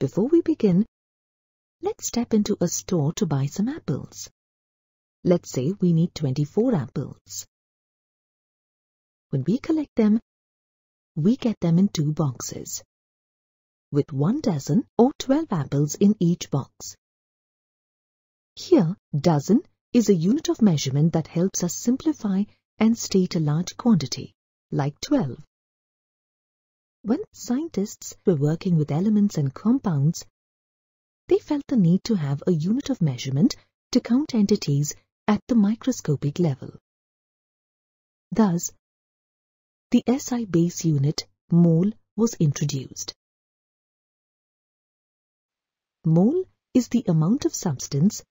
Before we begin, let's step into a store to buy some apples. Let's say we need 24 apples. When we collect them, we get them in two boxes, with one dozen or 12 apples in each box. Here, dozen is a unit of measurement that helps us simplify and state a large quantity, like 12. When scientists were working with elements and compounds, they felt the need to have a unit of measurement to count entities at the microscopic level. Thus, the SI base unit mole was introduced. Mole is the amount of substance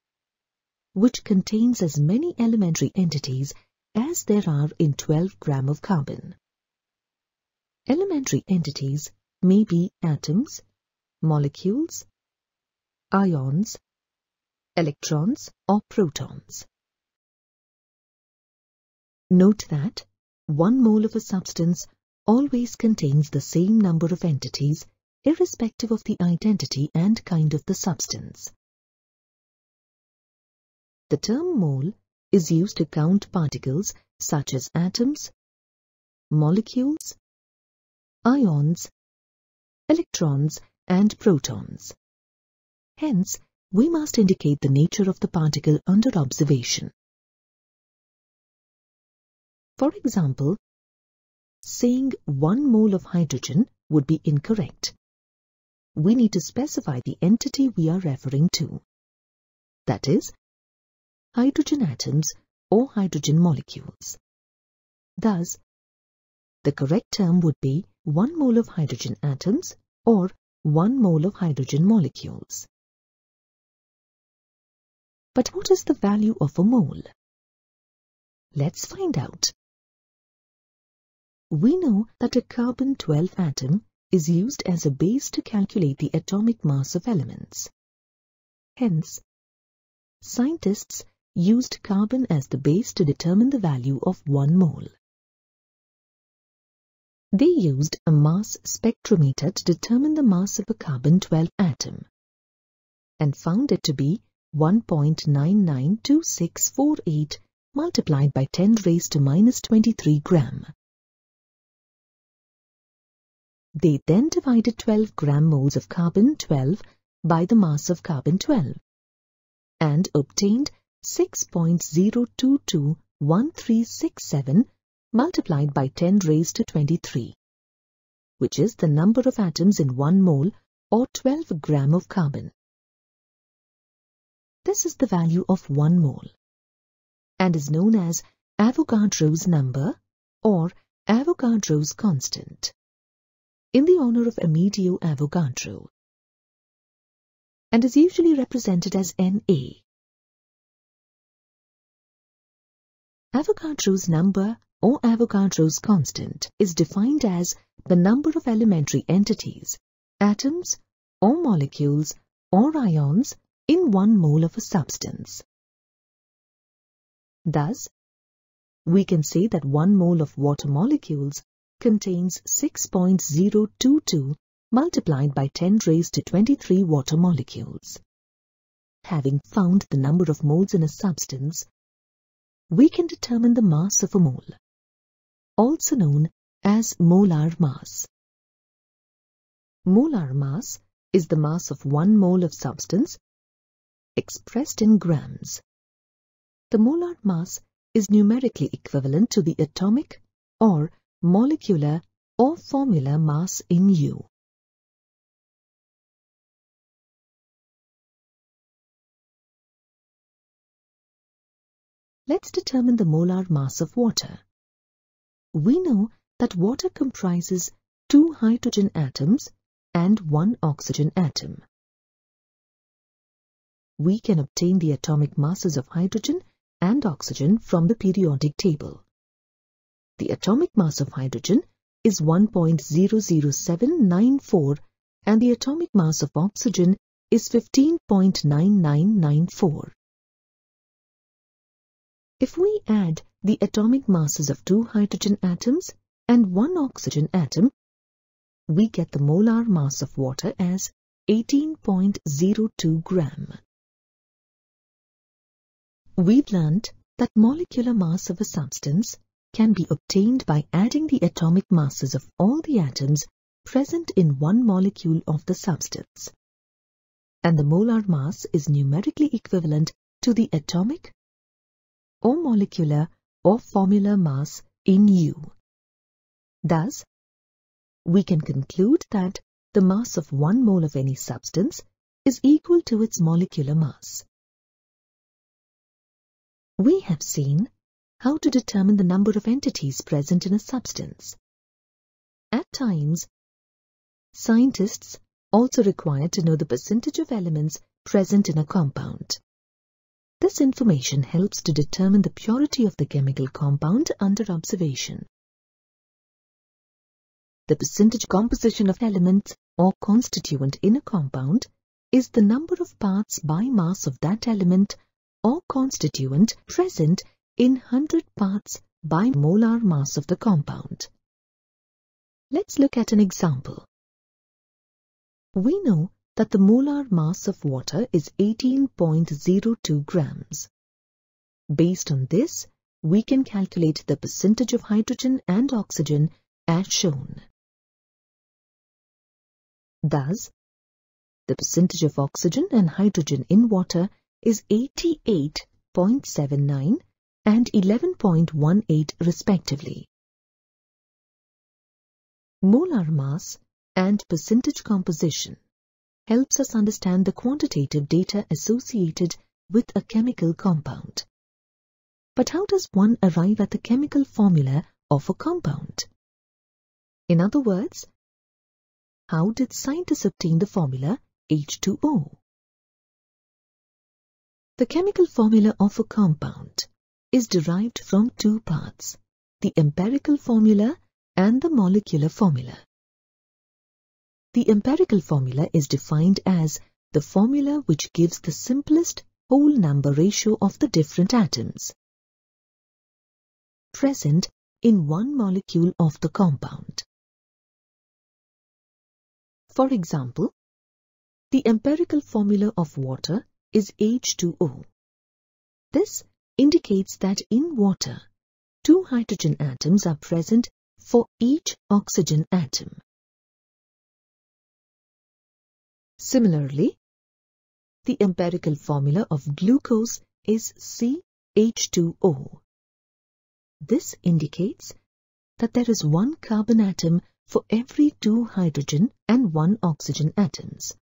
which contains as many elementary entities as there are in 12 gram of carbon. Elementary entities may be atoms, molecules, ions, electrons or protons. Note that one mole of a substance always contains the same number of entities irrespective of the identity and kind of the substance. The term mole is used to count particles such as atoms, molecules, ions, electrons and protons. Hence, we must indicate the nature of the particle under observation. For example, saying 1 mole of hydrogen would be incorrect. We need to specify the entity we are referring to. That is, hydrogen atoms or hydrogen molecules. Thus, the correct term would be 1 mole of hydrogen atoms or 1 mole of hydrogen molecules. But what is the value of a mole? Let's find out. We know that a carbon-12 atom is used as a base to calculate the atomic mass of elements. Hence, scientists used carbon as the base to determine the value of 1 mole. They used a mass spectrometer to determine the mass of a carbon-12 atom and found it to be 1.992648 multiplied by 10 raised to minus 23 gram. They then divided 12 gram moles of carbon-12 by the mass of carbon-12 and obtained 6.0221367 multiplied by 10 raised to 23, which is the number of atoms in 1 mole or 12 gram of carbon. This is the value of 1 mole and is known as Avogadro's number or Avogadro's constant in the honor of Amedeo Avogadro and is usually represented as Na. Avogadro's number or Avogadro's constant is defined as the number of elementary entities, atoms or molecules or ions in one mole of a substance. Thus, we can say that one mole of water molecules contains 6.022 multiplied by 10 raised to 23 water molecules. Having found the number of moles in a substance, we can determine the mass of a mole, also known as molar mass. Molar mass is the mass of one mole of substance expressed in grams. The molar mass is numerically equivalent to the atomic or molecular or formula mass in U. Let's determine the molar mass of water. We know that water comprises two hydrogen atoms and one oxygen atom. We can obtain the atomic masses of hydrogen and oxygen from the periodic table. The atomic mass of hydrogen is 1.00794 and the atomic mass of oxygen is 15.9994. If we add the atomic masses of two hydrogen atoms and one oxygen atom, we get the molar mass of water as 18.02 gram. We've learnt that molecular mass of a substance can be obtained by adding the atomic masses of all the atoms present in one molecule of the substance. And the molar mass is numerically equivalent to the atomic or molecular or formular mass in U. Thus, we can conclude that the mass of one mole of any substance is equal to its molecular mass. We have seen how to determine the number of entities present in a substance. At times, scientists also require to know the percentage of elements present in a compound. This information helps to determine the purity of the chemical compound under observation. The percentage composition of elements or constituent in a compound is the number of parts by mass of that element or constituent present in 100 parts by molar mass of the compound. Let's look at an example. We know that the molar mass of water is 18.02 grams. Based on this, we can calculate the percentage of hydrogen and oxygen as shown. Thus, the percentage of oxygen and hydrogen in water is 88.79 and 11.18 respectively. Molar mass and percentage composition helps us understand the quantitative data associated with a chemical compound. But how does one arrive at the chemical formula of a compound? In other words, how did scientists obtain the formula H2O? The chemical formula of a compound is derived from two parts, the empirical formula and the molecular formula. The empirical formula is defined as the formula which gives the simplest whole number ratio of the different atoms present in one molecule of the compound. For example, the empirical formula of water is H2O. This indicates that in water, two hydrogen atoms are present for each oxygen atom. Similarly, the empirical formula of glucose is CH2O. This indicates that there is one carbon atom for every two hydrogen and one oxygen atoms.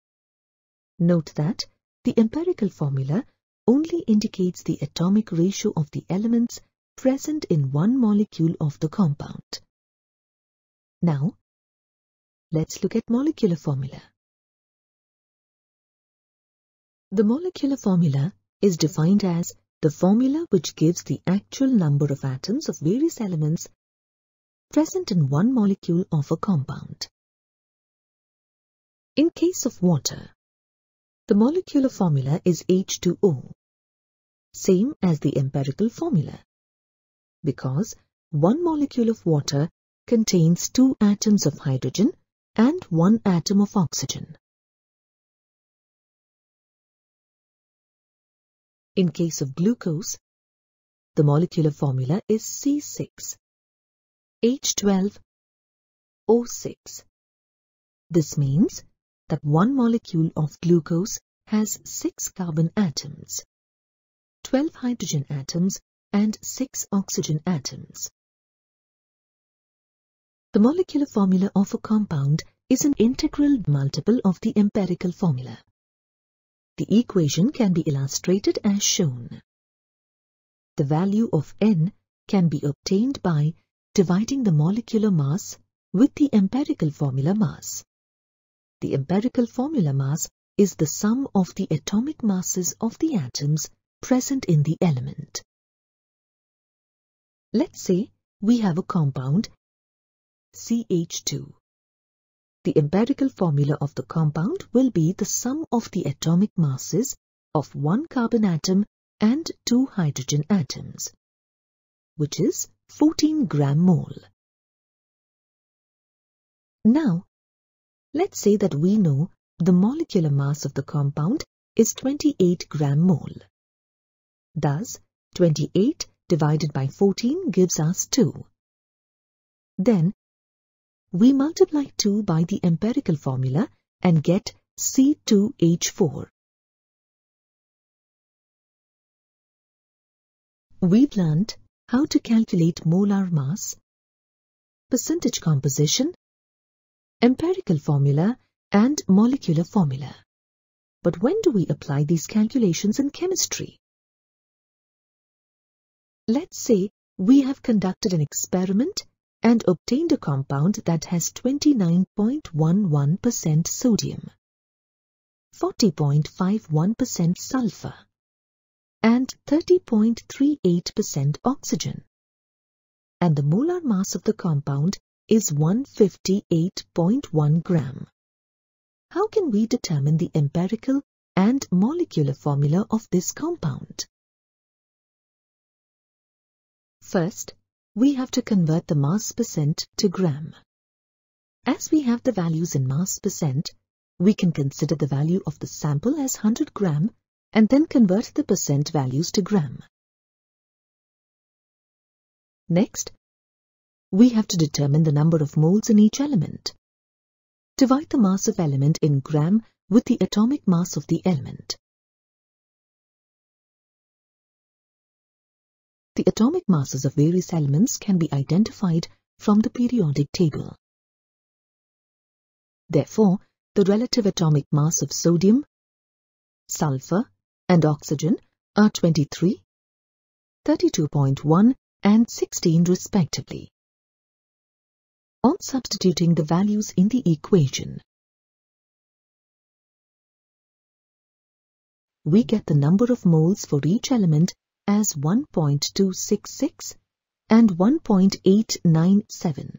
Note that the empirical formula only indicates the atomic ratio of the elements present in one molecule of the compound. Now, let's look at molecular formula. The molecular formula is defined as the formula which gives the actual number of atoms of various elements present in one molecule of a compound. In case of water, the molecular formula is H2O, same as the empirical formula, because one molecule of water contains two atoms of hydrogen and one atom of oxygen. In case of glucose, the molecular formula is C6, H12O6. This means that one molecule of glucose has 6 carbon atoms, 12 hydrogen atoms and 6 oxygen atoms. The molecular formula of a compound is an integral multiple of the empirical formula. The equation can be illustrated as shown. The value of N can be obtained by dividing the molecular mass with the empirical formula mass. The empirical formula mass is the sum of the atomic masses of the atoms present in the element. Let's say we have a compound CH2. The empirical formula of the compound will be the sum of the atomic masses of one carbon atom and two hydrogen atoms, which is 14 gram mole. Now, let's say that we know the molecular mass of the compound is 28 gram mole. Thus, 28 divided by 14 gives us 2. Then, we multiply 2 by the empirical formula and get C2H4. We've learnt how to calculate molar mass, percentage composition, empirical formula and molecular formula. But when do we apply these calculations in chemistry? Let's say we have conducted an experiment and obtained a compound that has 29.11% sodium, 40.51% sulfur, and 30.38% oxygen. And the molar mass of the compound is 158.1 gram. How can we determine the empirical and molecular formula of this compound? First, we have to convert the mass percent to gram. As we have the values in mass percent, we can consider the value of the sample as 100 gram and then convert the percent values to gram. Next, we have to determine the number of moles in each element. Divide the mass of element in gram with the atomic mass of the element. The atomic masses of various elements can be identified from the periodic table. Therefore, the relative atomic mass of sodium, sulfur and oxygen are 23, 32.1 and 16 respectively. On substituting the values in the equation, we get the number of moles for each element as 1.266 and 1.897.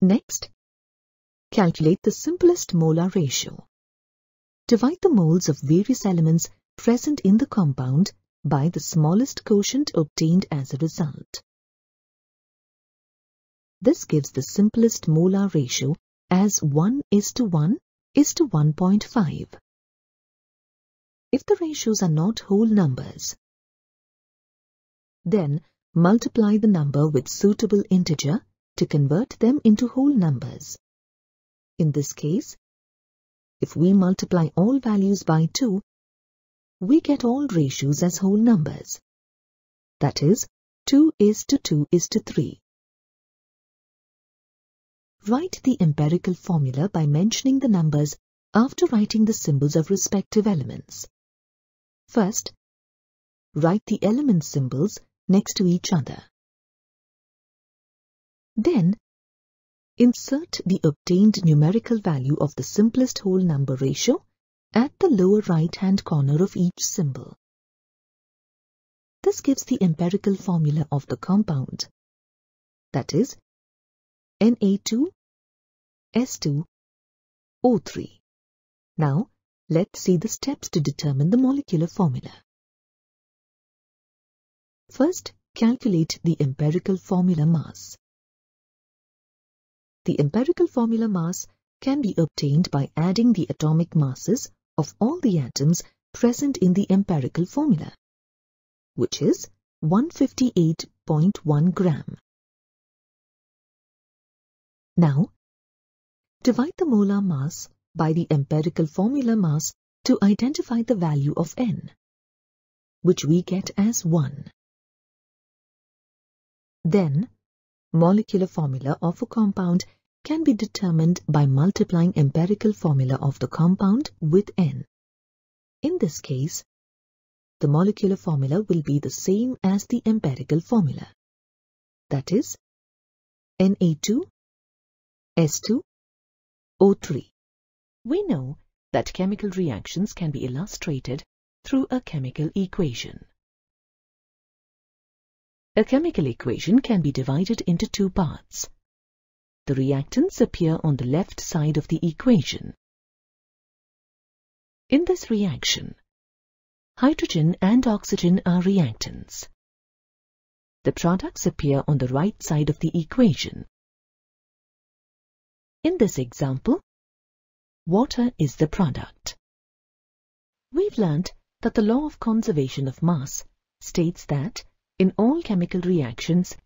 Next, calculate the simplest molar ratio. Divide the moles of various elements present in the compound by the smallest quotient obtained as a result. This gives the simplest molar ratio as 1 is to 1 is to 1.5 if the ratios are not whole numbers. Then multiply the number with suitable integer to convert them into whole numbers. In this case, if we multiply all values by 2, we get all ratios as whole numbers. That is, 2 is to 2 is to 3. Write the empirical formula by mentioning the numbers after writing the symbols of respective elements. First, write the element symbols next to each other. Then, insert the obtained numerical value of the simplest whole number ratio at the lower right-hand corner of each symbol. This gives the empirical formula of the compound. That is, Na2, S2, O3. Now, Let's see the steps to determine the molecular formula. First, calculate the empirical formula mass. The empirical formula mass can be obtained by adding the atomic masses of all the atoms present in the empirical formula, which is 158.1 gram. Now, divide the molar mass by the empirical formula mass to identify the value of N, which we get as 1. Then, molecular formula of a compound can be determined by multiplying empirical formula of the compound with N. In this case, the molecular formula will be the same as the empirical formula. That is, Na2, S2, O3. We know that chemical reactions can be illustrated through a chemical equation. A chemical equation can be divided into two parts. The reactants appear on the left side of the equation. In this reaction, hydrogen and oxygen are reactants. The products appear on the right side of the equation. In this example, water is the product. We've learnt that the law of conservation of mass states that in all chemical reactions,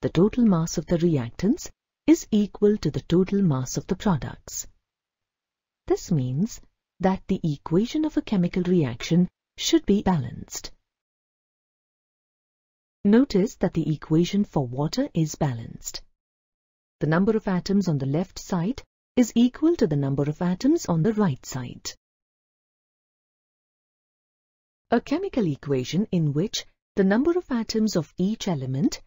the total mass of the reactants is equal to the total mass of the products. This means that the equation of a chemical reaction should be balanced. Notice that the equation for water is balanced. The number of atoms on the left side is equal to the number of atoms on the right side. A chemical equation in which the number of atoms of each element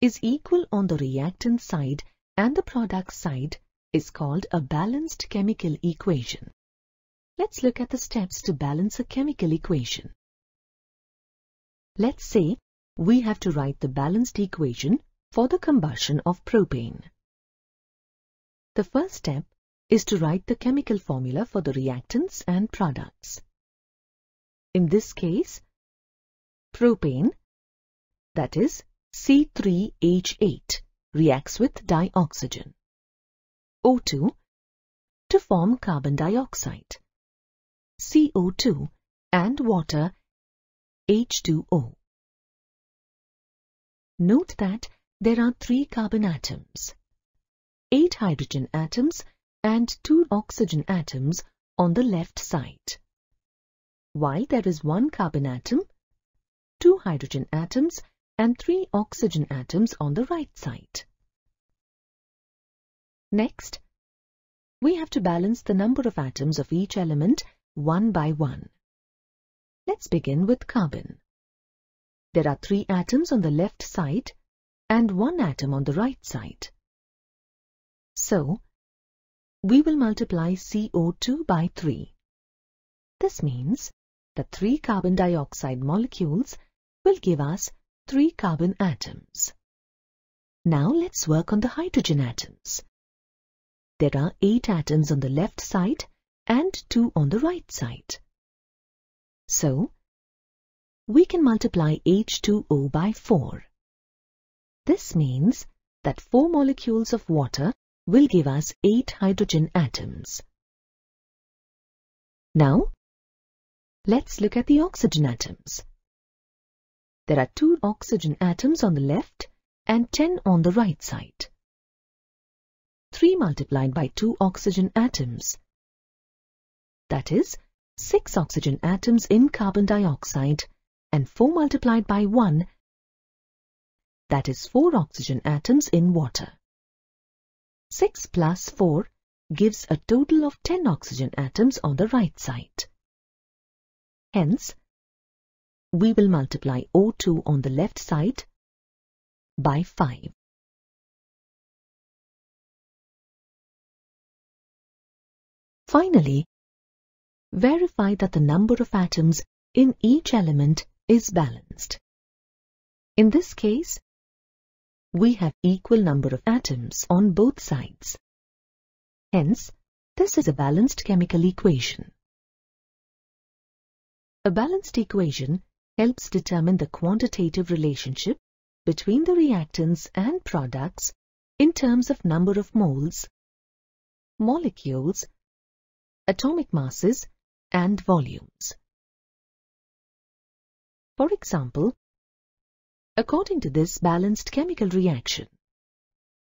is equal on the reactant side and the product side is called a balanced chemical equation. Let's look at the steps to balance a chemical equation. Let's say we have to write the balanced equation for the combustion of propane. The first step is to write the chemical formula for the reactants and products. In this case, propane, that is C3H8, reacts with dioxygen, O2, to form carbon dioxide, CO2, and water, H2O. Note that there are three carbon atoms, eight hydrogen atoms and two oxygen atoms on the left side. While there is one carbon atom, two hydrogen atoms and three oxygen atoms on the right side. Next, we have to balance the number of atoms of each element one by one. Let's begin with carbon. There are three atoms on the left side and one atom on the right side. So, we will multiply CO2 by 3. This means that three carbon dioxide molecules will give us three carbon atoms. Now let's work on the hydrogen atoms. There are eight atoms on the left side and two on the right side. So, we can multiply H2O by 4. This means that 4 molecules of water will give us 8 hydrogen atoms. Now, let's look at the oxygen atoms. There are 2 oxygen atoms on the left and 10 on the right side. 3 multiplied by 2 oxygen atoms. That is, 6 oxygen atoms in carbon dioxide and 4 multiplied by 1, that is 4 oxygen atoms in water. 6 plus 4 gives a total of 10 oxygen atoms on the right side. Hence, we will multiply O2 on the left side by 5. Finally, verify that the number of atoms in each element is balanced. In this case, we have equal number of atoms on both sides. Hence, this is a balanced chemical equation. A balanced equation helps determine the quantitative relationship between the reactants and products in terms of number of moles, molecules, atomic masses, and volumes. For example, according to this balanced chemical reaction,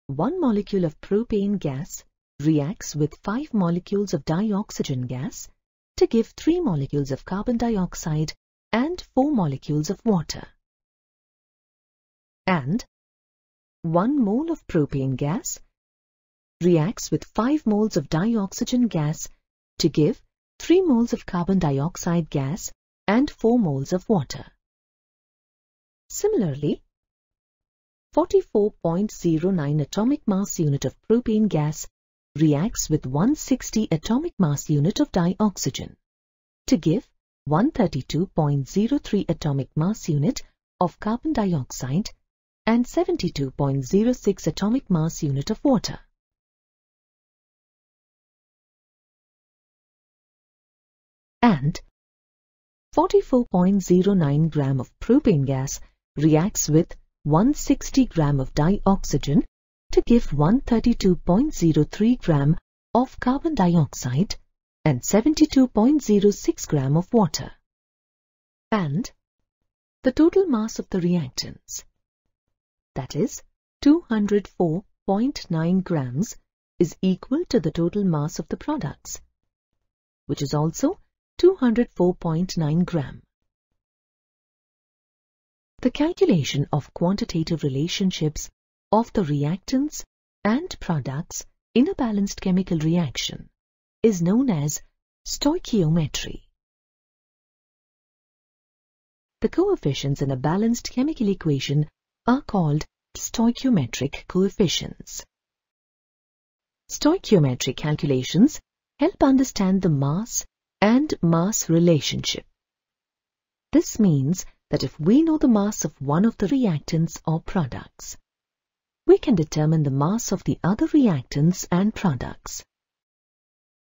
one molecule of propane gas reacts with five molecules of dioxygen gas to give three molecules of carbon dioxide and four molecules of water. And 1 mole of propane gas reacts with 5 moles of dioxygen gas to give 3 moles of carbon dioxide gas and 4 moles of water. Similarly, 44.09 atomic mass unit of propane gas reacts with 160 atomic mass unit of dioxygen to give 132.03 atomic mass unit of carbon dioxide and 72.06 atomic mass unit of water. And 44.09 gram of propane gas reacts with 160 gram of dioxygen to give 132.03 gram of carbon dioxide and 72.06 gram of water. And the total mass of the reactants, that is 204.9 grams, is equal to the total mass of the products, which is also 204.9 gram. The calculation of quantitative relationships of the reactants and products in a balanced chemical reaction is known as stoichiometry. The coefficients in a balanced chemical equation are called stoichiometric coefficients. Stoichiometric calculations help understand the mass and mass relationship. This means that if we know the mass of one of the reactants or products, we can determine the mass of the other reactants and products.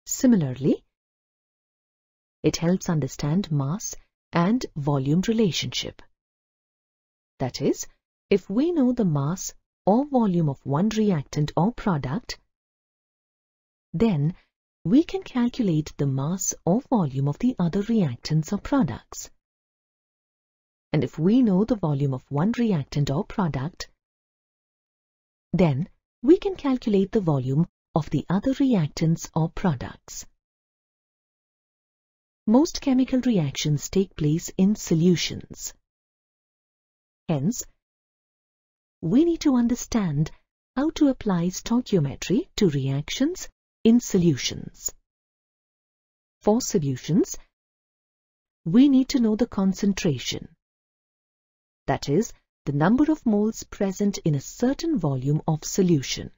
Similarly, it helps understand mass and volume relationship. That is, if we know the mass or volume of one reactant or product, then we can calculate the mass or volume of the other reactants or products. And if we know the volume of one reactant or product, then we can calculate the volume of the other reactants or products. Most chemical reactions take place in solutions. Hence, we need to understand how to apply stoichiometry to reactions in solutions. For solutions, we need to know the concentration. That is, the number of moles present in a certain volume of solution.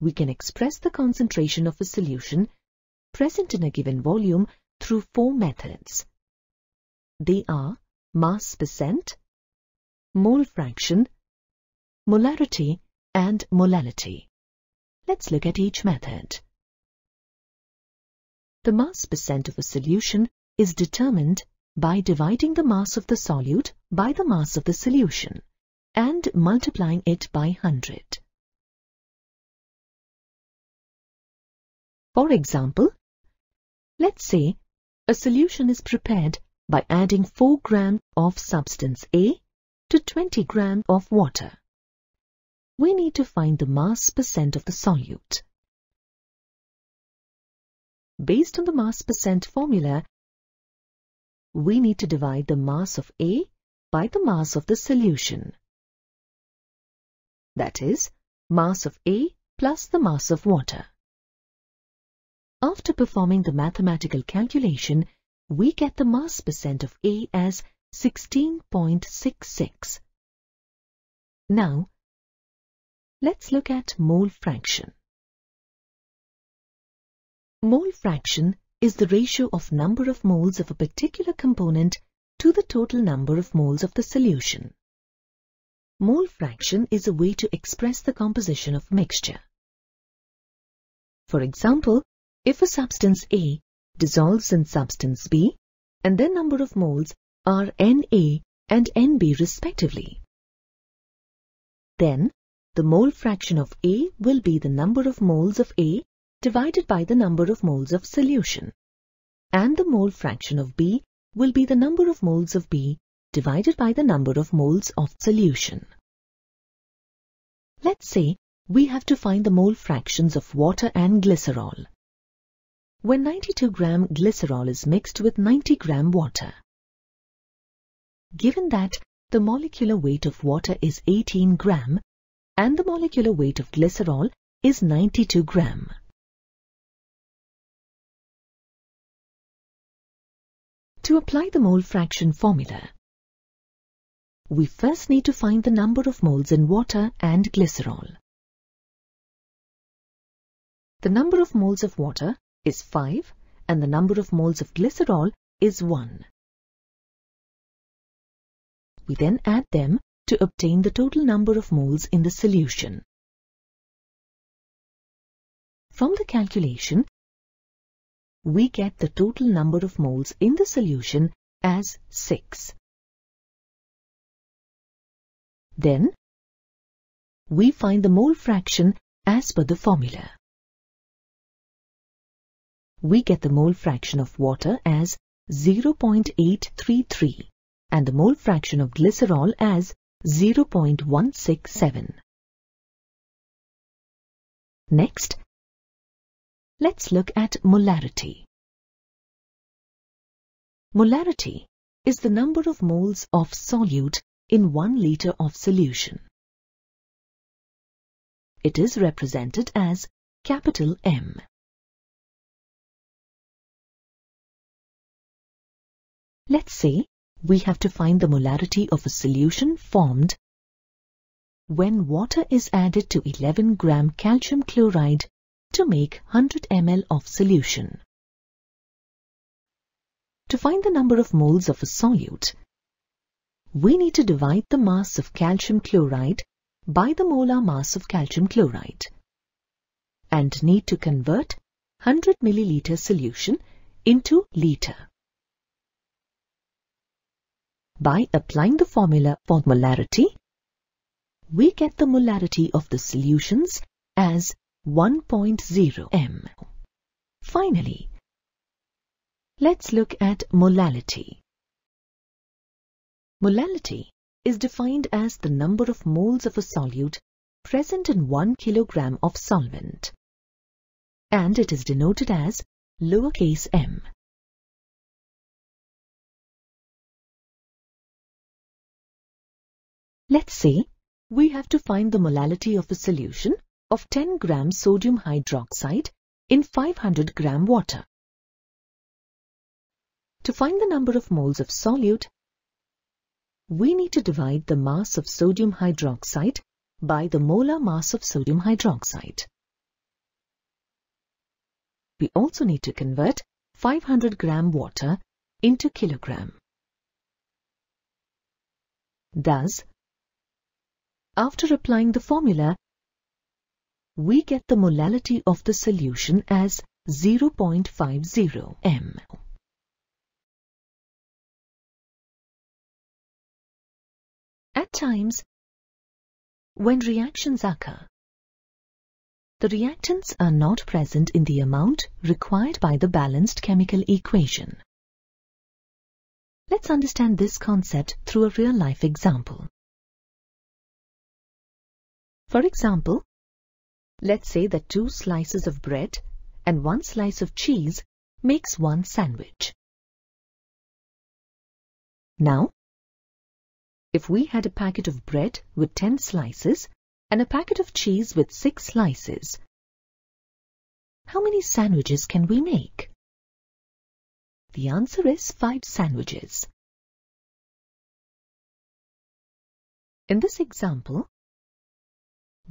We can express the concentration of a solution present in a given volume through four methods. They are mass percent, mole fraction, molarity and molality. Let's look at each method. The mass percent of a solution is determined by dividing the mass of the solute by the mass of the solution and multiplying it by 100. For example, let's say a solution is prepared by adding 4 gram of substance A to 20 gram of water. We need to find the mass percent of the solute. Based on the mass percent formula, we need to divide the mass of A by the mass of the solution. That is, mass of A plus the mass of water. After performing the mathematical calculation, we get the mass percent of A as 16.66. Now, let's look at mole fraction. Mole fraction is the ratio of number of moles of a particular component to the total number of moles of the solution. Mole fraction is a way to express the composition of mixture. For example, if a substance A dissolves in substance B and their number of moles are Na and Nb respectively, then the mole fraction of A will be the number of moles of A divided by the number of moles of solution. And the mole fraction of B will be the number of moles of B divided by the number of moles of solution. Let's say we have to find the mole fractions of water and glycerol. When 92 gram glycerol is mixed with 90 gram water. Given that the molecular weight of water is 18 gram and the molecular weight of glycerol is 92 gram. To apply the mole fraction formula, we first need to find the number of moles in water and glycerol. The number of moles of water is 5 and the number of moles of glycerol is 1. We then add them to obtain the total number of moles in the solution. From the calculation, we get the total number of moles in the solution as 6. Then, we find the mole fraction as per the formula. We get the mole fraction of water as 0.833 and the mole fraction of glycerol as 0.167. Next, let's look at molarity. Molarity is the number of moles of solute in 1 liter of solution. It is represented as capital M. Let's say we have to find the molarity of a solution formed when water is added to 11 gram calcium chloride to make 100 ml of solution. To find the number of moles of a solute, we need to divide the mass of calcium chloride by the molar mass of calcium chloride and need to convert 100 milliliter solution into liter. By applying the formula for molarity, we get the molarity of the solutions as 1.0 m. Finally, let's look at molality. Molality is defined as the number of moles of a solute present in 1 kilogram of solvent and it is denoted as lowercase m. Let's say we have to find the molality of a solution of 10 gram sodium hydroxide in 500 gram water. To find the number of moles of solute, we need to divide the mass of sodium hydroxide by the molar mass of sodium hydroxide. We also need to convert 500 gram water into kilogram. Thus, after applying the formula, we get the molality of the solution as 0.50 m. At times, when reactions occur, the reactants are not present in the amount required by the balanced chemical equation. Let's understand this concept through a real-life example. For example, let's say that two slices of bread and one slice of cheese makes one sandwich. Now, if we had a packet of bread with 10 slices and a packet of cheese with 6 slices, how many sandwiches can we make? The answer is 5 sandwiches. In this example,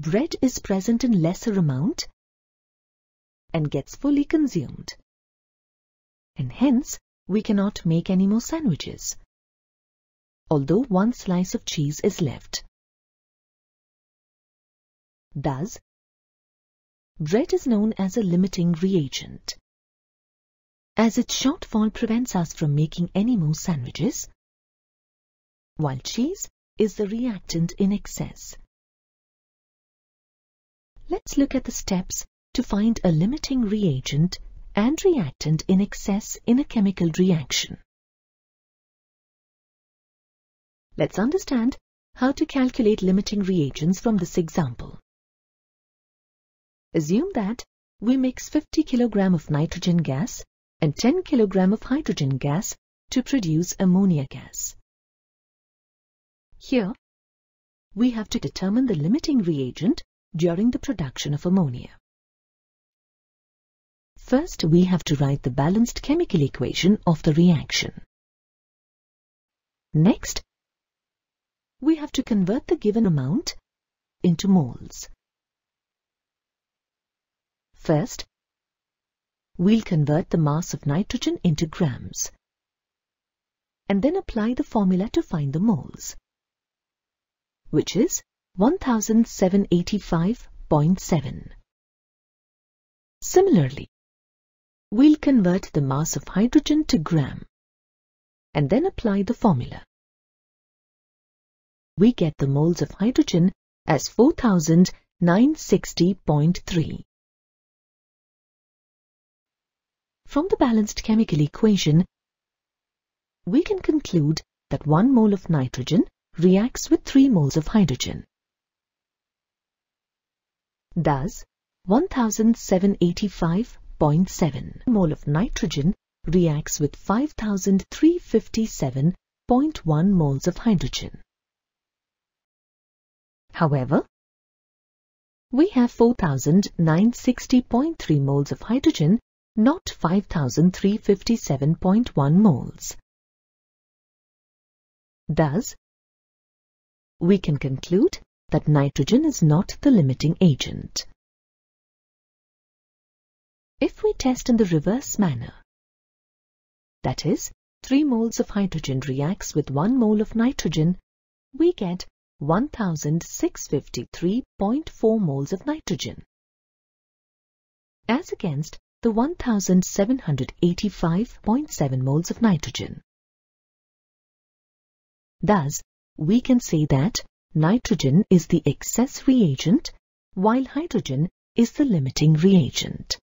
bread is present in lesser amount and gets fully consumed. And hence, we cannot make any more sandwiches, although one slice of cheese is left. Thus, bread is known as a limiting reagent. As its shortfall prevents us from making any more sandwiches, while cheese is the reactant in excess. Let's look at the steps to find a limiting reagent and reactant in excess in a chemical reaction. Let's understand how to calculate limiting reagents from this example. Assume that we mix 50 kg of nitrogen gas and 10 kg of hydrogen gas to produce ammonia gas. Here, we have to determine the limiting reagent during the production of ammonia. First, we have to write the balanced chemical equation of the reaction. Next, we have to convert the given amount into moles. First, we'll convert the mass of nitrogen into grams and then apply the formula to find the moles, which is 1785.7. Similarly, we'll convert the mass of hydrogen to gram and then apply the formula. We get the moles of hydrogen as 4000 960.3. From the balanced chemical equation, we can conclude that 1 mole of nitrogen reacts with 3 moles of hydrogen. Thus, 1785.7 mole of nitrogen reacts with 5357.1 moles of hydrogen. However, we have 4960.3 moles of hydrogen, not 5357.1 moles. Thus, we can conclude that nitrogen is not the limiting agent. If we test in the reverse manner, that is, 3 moles of hydrogen reacts with 1 mole of nitrogen, we get 1653.4 moles of nitrogen, as against the 1785.7 moles of nitrogen. Thus, we can say that nitrogen is the excess reagent while hydrogen is the limiting reagent.